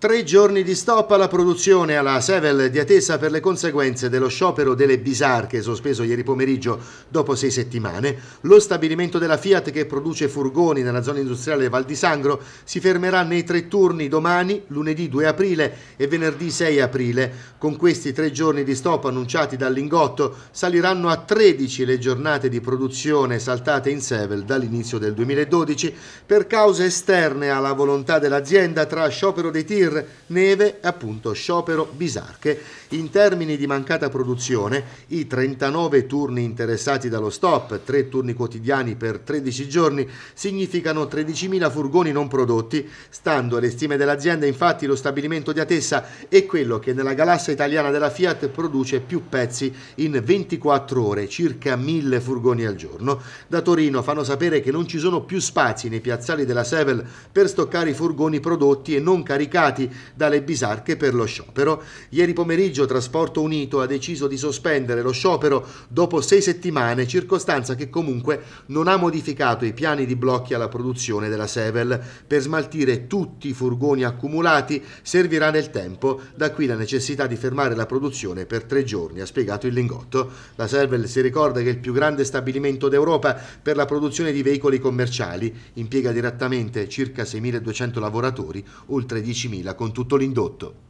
Tre giorni di stop alla produzione alla Sevel di Atessa per le conseguenze dello sciopero delle bisarche sospeso ieri pomeriggio dopo sei settimane. Lo stabilimento della Fiat che produce furgoni nella zona industriale Val di Sangro si fermerà nei tre turni domani, lunedì 2 aprile e venerdì 6 aprile. Con questi tre giorni di stop annunciati dal Lingotto saliranno a 13 le giornate di produzione saltate in Sevel dall'inizio del 2012 per cause esterne alla volontà dell'azienda tra sciopero dei tir per neve appunto sciopero bisarche. In termini di mancata produzione, i 39 turni interessati dallo stop, 3 turni quotidiani per 13 giorni, significano 13.000 furgoni non prodotti. Stando alle stime dell'azienda, infatti, lo stabilimento di Atessa è quello che nella galassia italiana della Fiat produce più pezzi in 24 ore, circa 1.000 furgoni al giorno. Da Torino fanno sapere che non ci sono più spazi nei piazzali della Sevel per stoccare i furgoni prodotti e non caricati bloccati dalle bisarche per lo sciopero. Ieri pomeriggio Trasporto Unito ha deciso di sospendere lo sciopero dopo sei settimane, circostanza che comunque non ha modificato i piani di blocchi alla produzione della Sevel. Per smaltire tutti i furgoni accumulati servirà nel tempo, da qui la necessità di fermare la produzione per tre giorni, ha spiegato il Lingotto. La Sevel si ricorda che è il più grande stabilimento d'Europa per la produzione di veicoli commerciali, impiega direttamente circa 6.200 lavoratori, oltre 10.000 con tutto l'indotto.